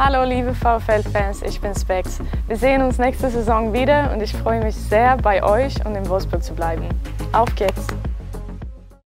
Hallo liebe VfL-Fans, ich bin Spex. Wir sehen uns nächste Saison wieder und ich freue mich sehr, bei euch und in Wolfsburg zu bleiben. Auf geht's!